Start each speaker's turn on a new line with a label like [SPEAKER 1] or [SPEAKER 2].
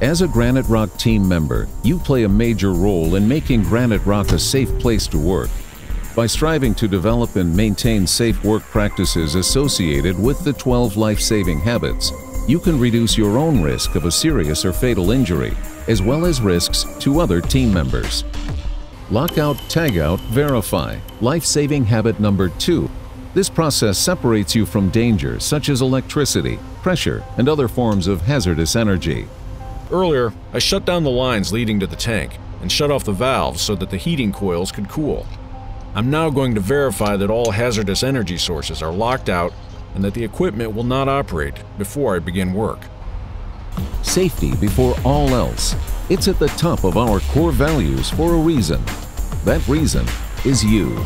[SPEAKER 1] As a Graniterock team member, you play a major role in making Graniterock a safe place to work. By striving to develop and maintain safe work practices associated with the 12 life-saving habits, you can reduce your own risk of a serious or fatal injury, as well as risks to other team members. Lockout, tagout, verify, life-saving habit number two. This process separates you from danger such as electricity, pressure, and other forms of hazardous energy.
[SPEAKER 2] Earlier, I shut down the lines leading to the tank and shut off the valves so that the heating coils could cool. I'm now going to verify that all hazardous energy sources are locked out and that the equipment will not operate before I begin work.
[SPEAKER 1] Safety before all else. It's at the top of our core values for a reason. That reason is you.